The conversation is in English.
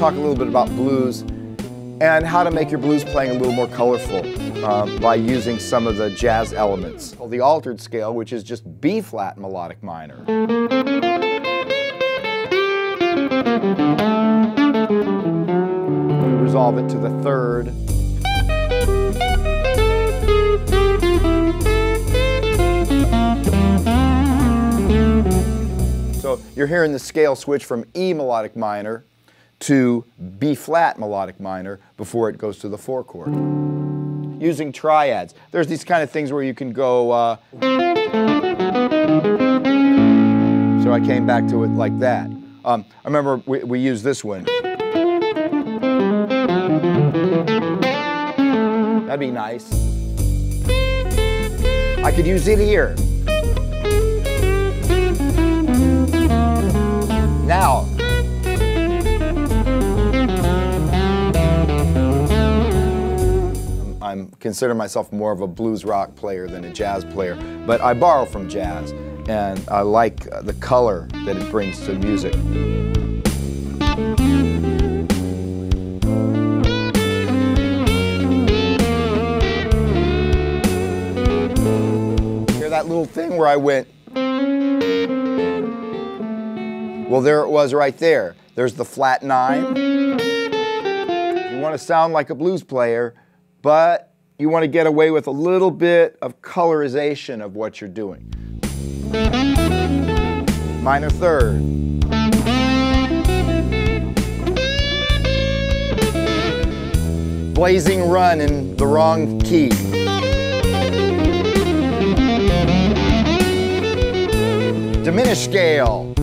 talk a little bit about blues and how to make your blues playing a little more colorful um, by using some of the jazz elements. The altered scale, which is just B flat melodic minor. Resolve it to the third. So you're hearing the scale switch from E melodic minor to B flat melodic minor before it goes to the four chord. Using triads. There's these kind of things where you can go. Uh, so I came back to it like that. Um, I remember we, we used this one. That'd be nice. I could use it here. I'm consider myself more of a blues rock player than a jazz player, but I borrow from jazz and I like uh, the color that it brings to music. Hear that little thing where I went well, there it was right there. There's the flat nine. You want to sound like a blues player, but you want to get away with a little bit of colorization of what you're doing. Minor third. Blazing run in the wrong key. Diminished scale.